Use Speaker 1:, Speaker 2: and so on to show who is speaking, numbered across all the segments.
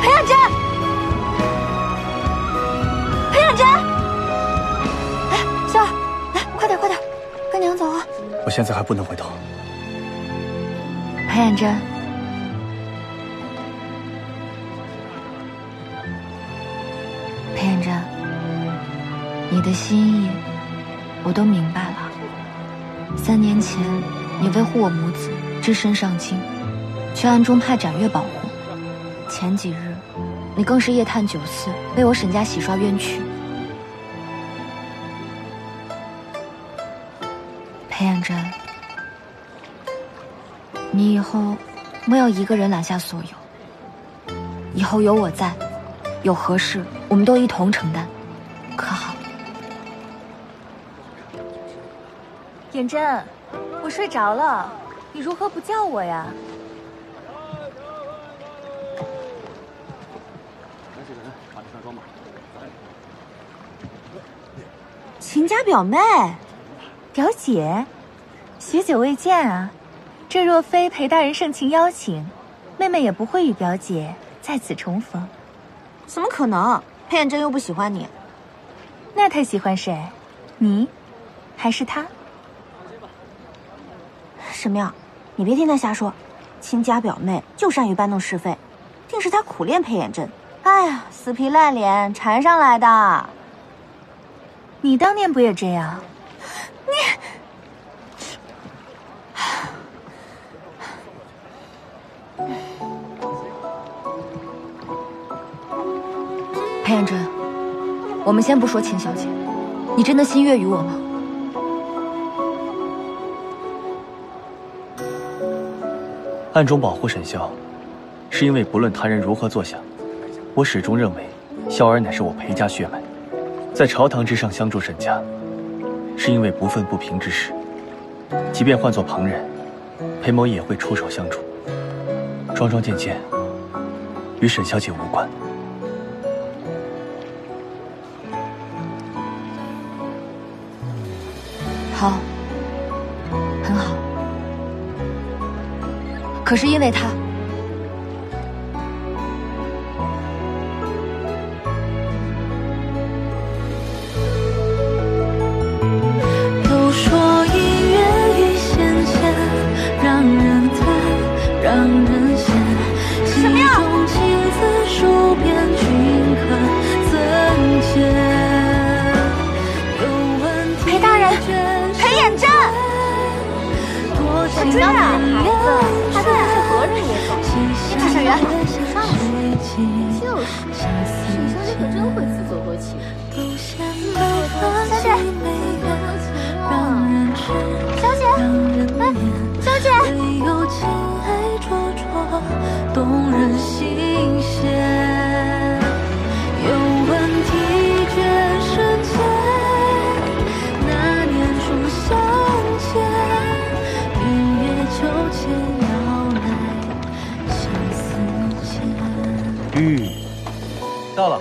Speaker 1: 裴雅真，裴雅真，哎，秀儿，来，快点，快点，跟娘走啊！
Speaker 2: 我现在还不能回头。
Speaker 1: 裴远真，裴远真，你的心意我都明白了。三年前，你维护我母子，只身上京，却暗中派展月保护。前几日，你更是夜探酒肆，为我沈家洗刷冤屈。裴远真，你以后莫要一个人揽下所有。以后有我在，有何事我们都一同承担，可好？
Speaker 3: 远真，我睡着了，你如何不叫我呀？亲家表妹，表姐，许久未见啊！这若非裴大人盛情邀请，妹妹也不会与表姐在此重逢。
Speaker 4: 怎么可能？裴远真又不喜欢你，
Speaker 3: 那他喜欢谁？你，还是他？
Speaker 4: 沈妙，你别听他瞎说，秦家表妹就善于搬弄是非，定是他苦恋裴远真。哎呀，死皮赖脸缠上来的。
Speaker 3: 你当年不也这样？
Speaker 4: 你，
Speaker 1: 裴彦真，我们先不说秦小姐，你真的心悦于我吗？
Speaker 2: 暗中保护沈潇，是因为不论他人如何作想，我始终认为潇儿乃是我裴家血脉，在朝堂之上相助沈家，是因为不愤不平之事。即便换做旁人，裴某也会出手相助。桩桩件件，与沈小姐无关。
Speaker 1: 好，很好。可是因为他，
Speaker 5: 多情
Speaker 4: 真啊
Speaker 5: 难
Speaker 4: 孩子
Speaker 5: 留
Speaker 4: 他到底是何人也懂
Speaker 5: 心
Speaker 4: 你看看人
Speaker 5: 上来
Speaker 6: 就是，
Speaker 2: 到了。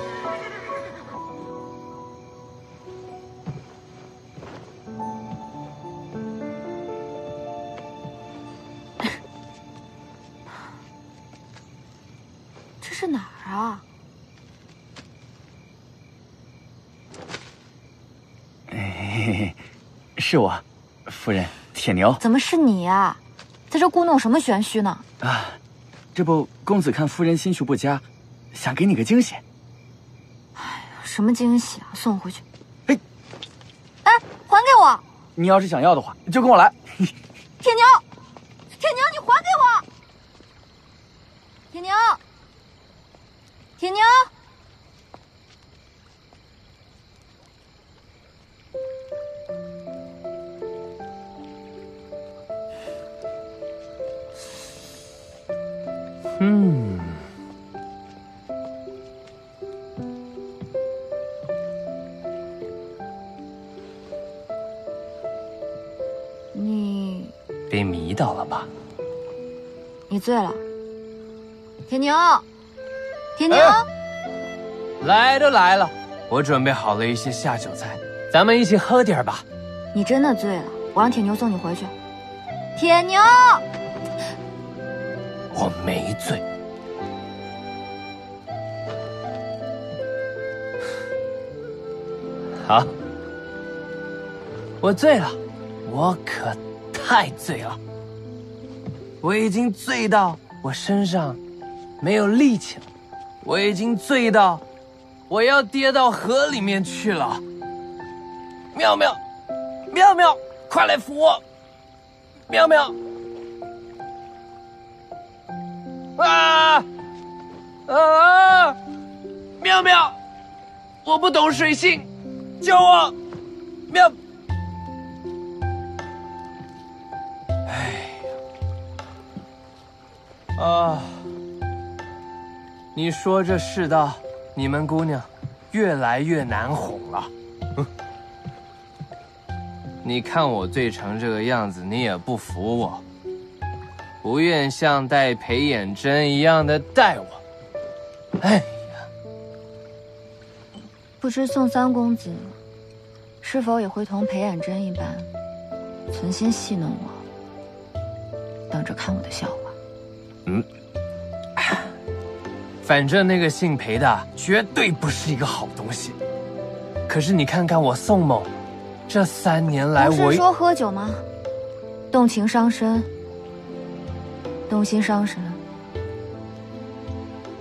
Speaker 1: 这是哪儿啊？
Speaker 7: 是我，夫人铁牛
Speaker 1: 怎么是你呀、在这故弄什么玄虚呢？
Speaker 7: 啊。这不，公子看夫人心绪不佳，想给你个惊喜。
Speaker 1: 什么惊喜啊？送回去。
Speaker 7: 哎，
Speaker 1: 哎，还给我！
Speaker 7: 你要是想要的话，就跟我来。
Speaker 1: 铁牛，铁牛，你还给我！铁牛，铁牛，
Speaker 7: 嗯，
Speaker 8: 被迷倒了吧？
Speaker 1: 你醉了。铁牛铁牛
Speaker 8: 来都来了我准备好了一些下酒菜咱们一起喝点吧。
Speaker 1: 你真的醉了我让铁牛送你回去。铁牛
Speaker 8: 我没醉。好我醉了我可太醉了，我已经醉到我身上没有力气了，我已经醉到我要跌到河里面去了。妙妙，妙妙，快来扶我！妙妙，啊啊！妙妙，我不懂水性，救我！妙，啊！你说这世道，你们姑娘越来越难哄了。哼！你看我醉成这个样子，你也不服我，不愿像戴裴眼针一样的待我。哎呀，
Speaker 1: 不知宋三公子是否也会同裴远真一般，存心戏弄我，等着看我的笑话？
Speaker 8: 嗯，反正那个姓裴的绝对不是一个好东西。可是你看看我宋某，这三年来我
Speaker 1: 不是说喝酒吗？动情伤身，动心伤神，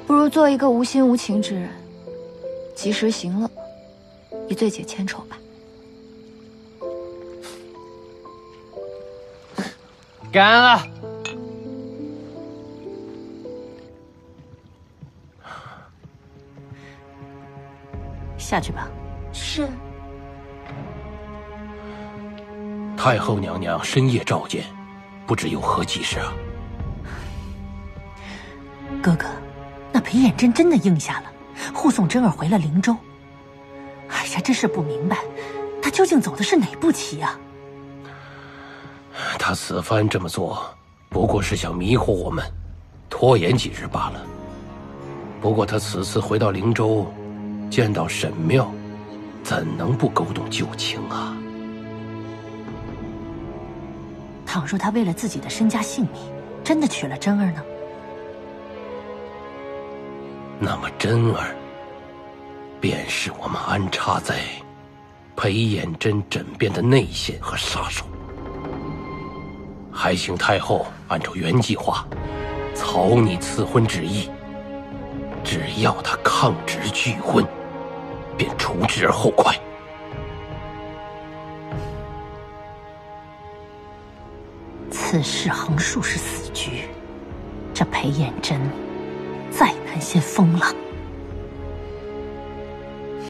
Speaker 1: 不如做一个无心无情之人，及时行乐，以醉解千愁吧。
Speaker 8: 干了。
Speaker 3: 下去吧。
Speaker 1: 是。
Speaker 9: 太后娘娘深夜召见，不知有何急事啊？
Speaker 3: 哥哥，那裴衍真真的应下了，护送真儿回了灵州。哎呀，真是不明白，他究竟走的是哪步棋啊？
Speaker 9: 他此番这么做，不过是想迷惑我们，拖延几日罢了。不过他此次回到灵州，见到沈庙，怎能不勾动旧情啊？
Speaker 3: 倘若他为了自己的身家性命，真的娶了真儿呢？
Speaker 9: 那么真儿，便是我们安插在裴衍真枕边的内线和杀手。还请太后按照原计划，草拟赐婚旨意。只要他抗旨拒婚，便除之而后快。
Speaker 3: 此事横竖是死局，这裴琰真再难先疯了。